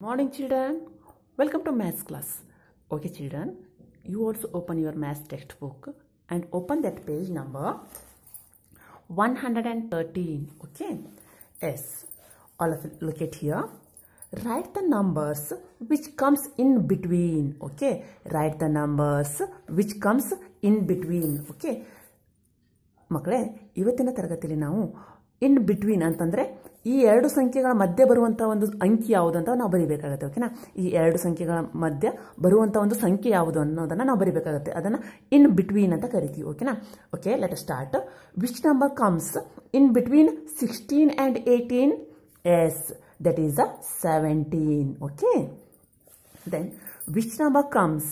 Morning children, welcome to maths class. Okay children, you also open your maths textbook and open that page number 113. Okay, yes, all of you look at here. Write the numbers which comes in between. Okay, write the numbers which comes in between. Okay, ಮಕ್ಕಳೇ ಇವತ್ತಿನ ತರಗತಿಯಲ್ಲಿ ನಾವು in between ಅಂತಂದರೆ ಈ ಎರಡು ಸಂಖ್ಯೆಗಳ ಮಧ್ಯೆ ಬರುವಂಥ ಒಂದು ಅಂಕಿ ಯಾವುದು ಅಂತ ನಾವು ಬರಿಬೇಕಾಗತ್ತೆ ಓಕೆನಾ ಈ ಎರಡು ಸಂಖ್ಯೆಗಳ ಮಧ್ಯ ಬರುವಂಥ ಒಂದು ಸಂಖ್ಯೆ ಯಾವುದು ಅನ್ನೋದನ್ನು ನಾವು ಬರಿಬೇಕಾಗತ್ತೆ. ಅದನ್ನು ಇನ್ ಬಿಟ್ವೀನ್ ಅಂತ ಕರಿತೀವಿ ಓಕೆನಾ okay let start which number comes in between sixteen and eighteen yes that is a seventeen okay which number comes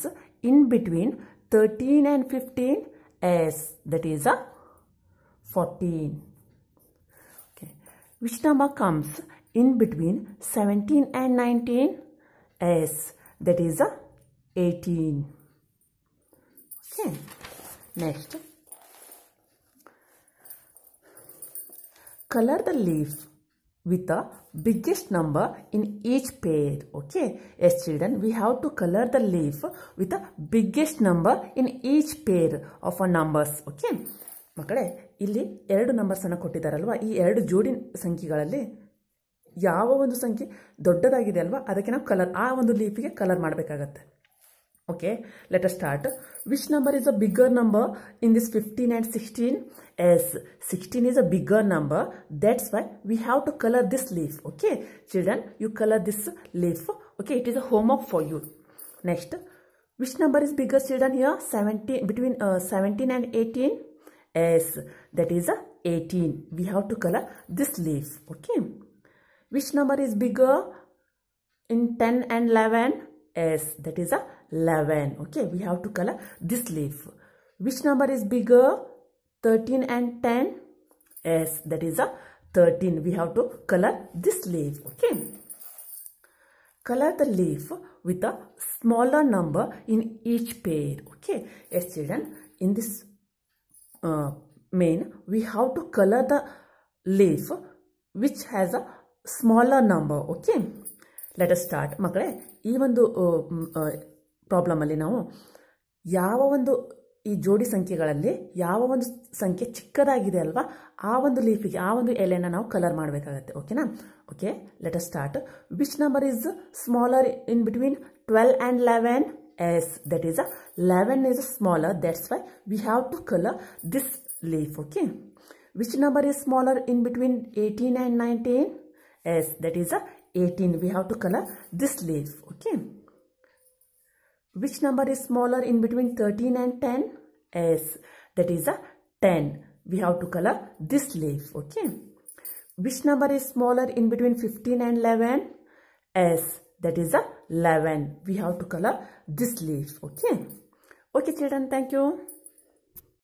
in between 13 and 15 as that is a 14 okay which number comes in between 17 and 19 as that is a 18 okay next. Color the leaf with the biggest number in each pair okay? Yes children we have to color the leaf with the biggest number in each pair of our numbers okay ಮಕ್ಕಳೇ, ಇಲ್ಲಿ ಎರಡು ನಂಬರ್ಸನ್ನು ಕೊಟ್ಟಿದ್ದಾರಲ್ವ? ಈ ಎರಡು ಜೋಡಿ ಸಂಖ್ಯೆಗಳಲ್ಲಿ ಯಾವ ಒಂದು ಸಂಖ್ಯೆ ದೊಡ್ಡದಾಗಿದೆ ಅಲ್ವಾ? ಅದಕ್ಕೆ ನಾವು ಕಲರ್ ಆ ಒಂದು ಲೀಪಿಗೆ ಕಲರ್ ಮಾಡಬೇಕಾಗತ್ತೆ. Okay let a start which number is a bigger number in this fifteen and sixteen yes sixteen is a bigger number that's why we have to colour this leaf okay children you colour this leaf okay it is a homework for you next which number is bigger children yeah seventeen between seventeen and eighteen As that is a 18. We have to color this leaf. Okay, which number is bigger in 10 and 11? As that is a 11 okay we have to color this leaf which number is bigger 13 and 10 yes that is a 13 we have to color this leaf okay color the leaf with a smaller number in each pair okay yes children in this uh, main we have to color the leaf which has a smaller number okay? Let us start. ಮಕ್ಕಳೇ ಈ ಒಂದು ಪ್ರಾಬ್ಲಮಲ್ಲಿ ನಾವು ಯಾವ ಒಂದು ಈ ಜೋಡಿ ಸಂಖ್ಯೆಗಳಲ್ಲಿ ಯಾವ ಒಂದು ಸಂಖ್ಯೆ ಚಿಕ್ಕದಾಗಿದೆ ಅಲ್ವಾ ಆ ಒಂದು ಲೀಫಿಗೆ ಆ ಒಂದು ಎಲೆನ ನಾವು ಕಲರ್ ಮಾಡಬೇಕಾಗತ್ತೆ ಓಕೆನಾ okay let us start which number is smaller in between twelve and eleven S that is a 11 is smaller that's why we have to color this leaf okay? Which number is smaller in between 18 and 19 S that is a 18 we have to color this leaf okay? Which number is smaller in between 13 and 10 S that is a 10 we have to color this leaf okay? Which number is smaller in between 15 and 11 S that is a 11 we have to color this leaf okay? Okay children thank you